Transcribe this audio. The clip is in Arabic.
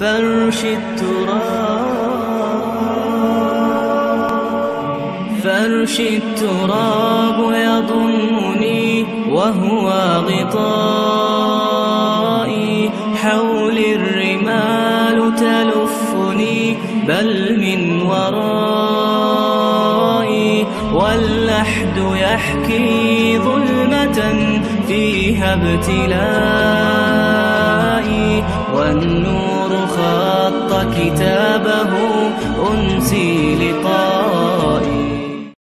فرش التراب فرش التراب يضمني وهو غطائي. حولي الرمال تلفني بل من ورائي. واللحد يحكي ظلمة فيها ابتلائي والنور خط كتابه أنسي لقائي